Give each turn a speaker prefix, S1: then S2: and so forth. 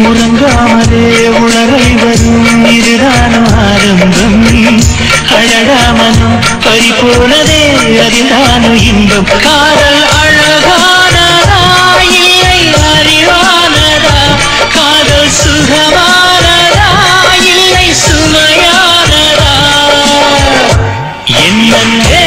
S1: உறங்காமலே உணரை வரும் இதுதானும் ஆரம்பம் அழகாமனும் பறிபோனதே அதுதானும் இன்பம் காதல் அழகானதா இல்லை அறிவானதா காதல் சுகமானதா இல்லை சுமையானதா என்னே